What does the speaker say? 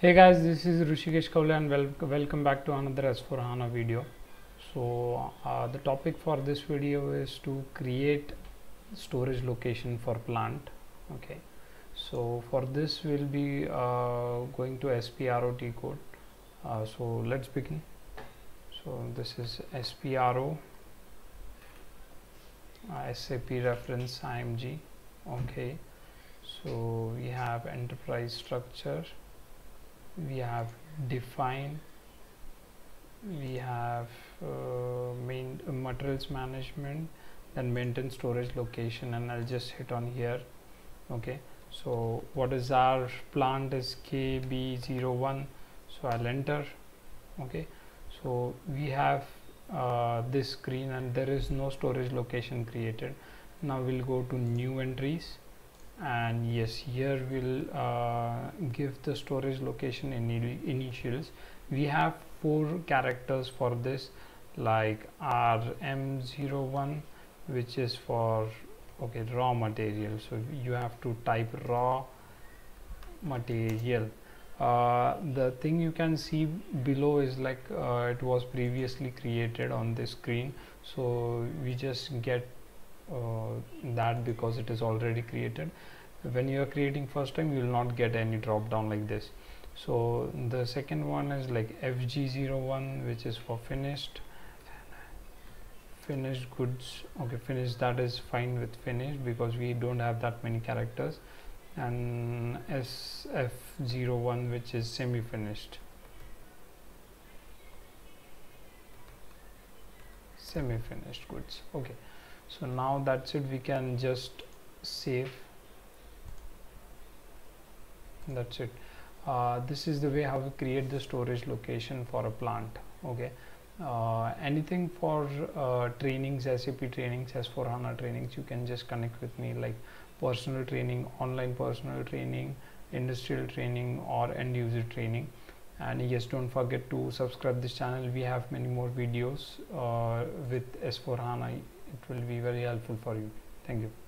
Hey guys, this is Hrushikesh Kaule and wel- welcome back to another S4 HANA video. So uh, the topic for this video is to create storage location for plant. Okay, so for this we'll be uh, going to SPRO T-code. Uh, so let's begin. So this is SPRO uh, SAP reference IMG. Okay, so we have enterprise structure we have define we have uh, main uh, materials management then maintain storage location and I'll just hit on here okay? So what is our plant is KB01 so I'll enter okay? So we have uh, this screen and there is no storage location created. Now we'll go to new entries and yes here we'll uh, give the storage location in initials. We have four characters for this like rm01 which is for okay raw material. So you have to type raw material. Uh, the thing you can see below is like uh, it was previously created on the screen. So we just get Uh, that because it is already created. When you are creating first time you will not get any drop down like this. So the second one is like fg01 which is for finished finished goods. Okay finished that is fine with finished because we don't have that many characters. And sf01 which is semi finished semi finished goods. Okay so now that's it we can just save. That's it. Uh, this is the way how we create the storage location for a plant okay? Uh, anything for uh, trainings SAP trainings S4 HANA trainings you can just connect with me like personal training online personal training industrial training or end user training. And yes don't forget to subscribe this channel. We have many more videos uh, with S4 HANA it will be very helpful for you. Thank you